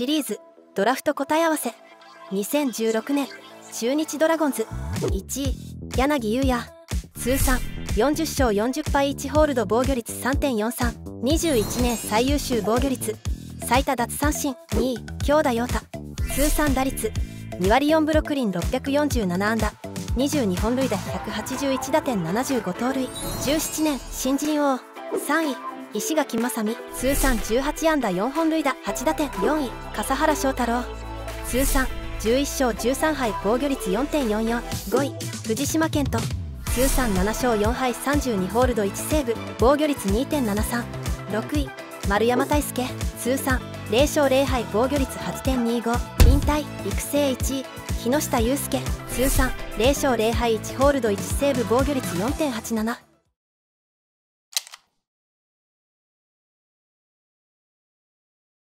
シリーズドラフト答え合わせ。2016年中日ドラゴンズ。1位柳優也通算40勝40敗1ホールド防御率3.4321年最優秀防御率。最多奪三振。2位京田陽太。通算打率2割4ブロックリン647安打。22本塁打181打点75盗塁。17年新人王。3位石垣正美通算18安打4本塁打8打点4位笠原翔太郎。通算11勝13敗防御率4.445位藤島健人。通算7勝4敗32ホールド1セーブ防御率2.736位丸山大輔。通算0勝0敗防御率8.25引退育成1位木下雄介。通算0勝0敗1ホールド1セーブ防御率4.87